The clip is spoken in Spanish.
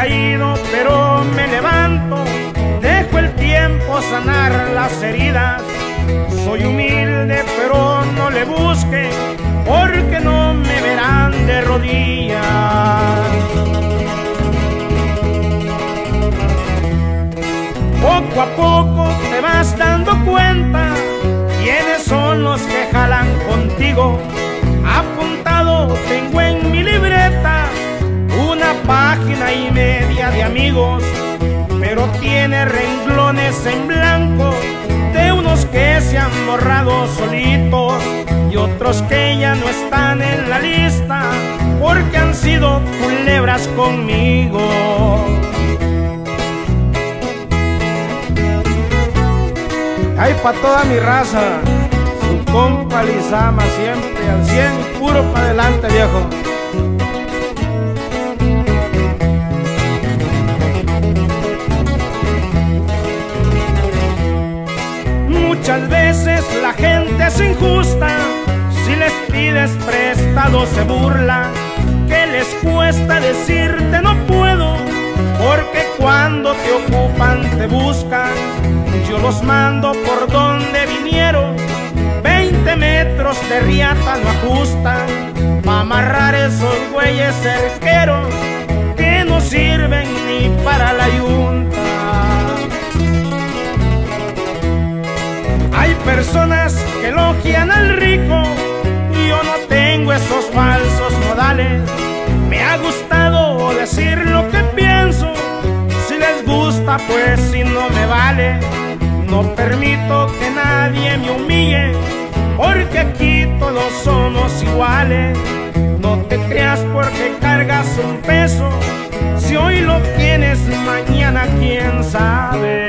caído pero me levanto, dejo el tiempo sanar las heridas. Soy humilde pero no le busque, porque no me verán de rodillas. Poco a poco te vas dando cuenta quiénes son los que pero tiene renglones en blanco de unos que se han borrado solitos y otros que ya no están en la lista porque han sido culebras conmigo. Hay pa' toda mi raza, su compa Lizama siempre al 100, puro pa' adelante viejo. La gente es injusta, si les pides prestado se burla, que les cuesta decirte no puedo, porque cuando te ocupan te buscan, yo los mando por donde vinieron, 20 metros de riata no ajustan, pa' amarrar esos güeyes cerqueros personas que elogian al rico yo no tengo esos falsos modales. Me ha gustado decir lo que pienso, si les gusta pues si no me vale. No permito que nadie me humille, porque aquí todos somos iguales. No te creas porque cargas un peso, si hoy lo tienes mañana quién sabe.